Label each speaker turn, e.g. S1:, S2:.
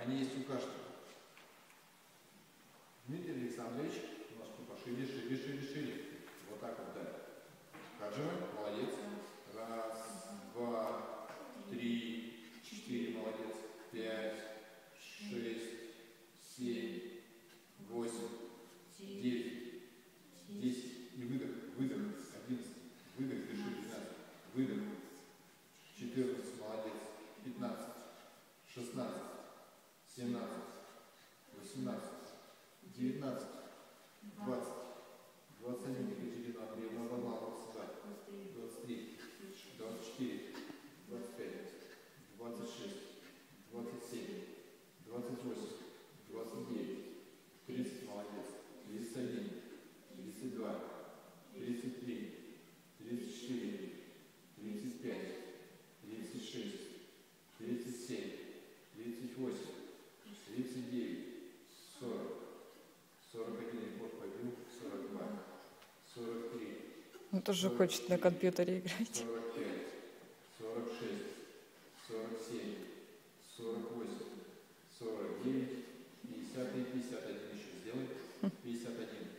S1: они есть у каждого. Дмитрий Александрович, ножки пошире, шире, шире, шире. Вот так вот, да. Хаживаем, молодец. Раз, два, три, четыре, молодец. Пять, шесть, семь, восемь, девять, десять. И выдох, выдох. Одиннадцать. Выдох, дыши, двенадцать. Выдох. Четырнадцать, молодец. Пятнадцать, шестнадцать, 17, 18, 19, 20.
S2: Он тоже хочет на компьютере играть.
S1: 45, 46, 47, 48, 49, 50 и 51 еще сделай. 51.